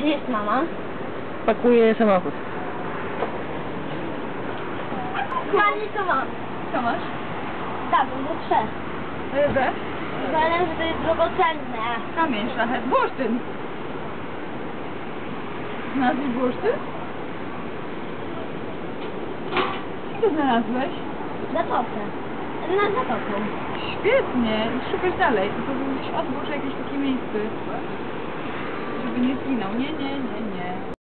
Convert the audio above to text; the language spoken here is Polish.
Gdzie jest mama? Pakuje samochód. Pani co mam? Co masz? Tak, bo trzech. Rybę? Uważam, że to jest drogocenne. Kamień szlachet. Bursztyn. Znalazłeś bursztyn? Co znalazłeś? Zatokę. Na zatoką. Świetnie. Szukasz dalej. Tylko żebyś odburz jakieś takie miejsce. Nie zginął. Nie, nie, nie, nie.